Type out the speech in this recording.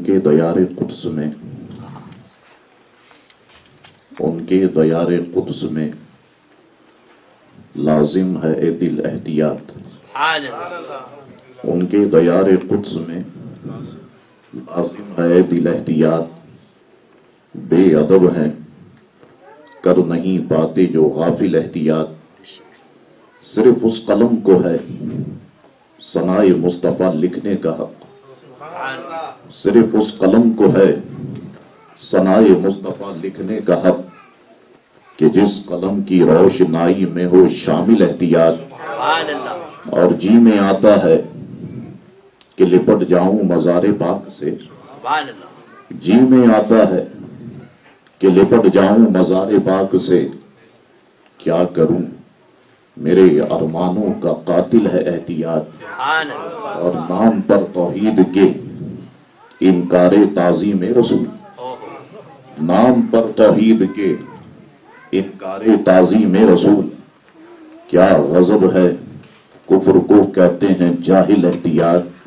ان کے دیار قدس میں، ان کے دیار قدس میں لازم ہے اے دل احتیاط. ان کے دیار قدس میں لازم ہے اے دل احتیاط. بے ادب ہیں، کر نہیں پاتے جو غافل احتیاط. صرف اس قلم کو ہے ثنائے مصطفیٰ لکھنے کا حق. صرف اس قلم کو ہے ثنائے مصطفیٰ لکھنے کا حق کہ جس قلم کی روشنائی میں ہو شامل احتیاط اور جی میں آتا ہے کہ لپٹ جاؤں مزار پاک سے۔ جی میں آتا ہے کہ لپٹ جاؤں مزار پاک سے۔ کیا کروں؟ میرے ارمانوں کا قاتل ہے احتیاط۔ اور نام پر توحید کے انکار تعظیم رسول۔ نام پر توحید کے انکار تعظیم رسول۔ کیا غضب ہے؟ کفر کو کہتے ہیں جاہل احتیاط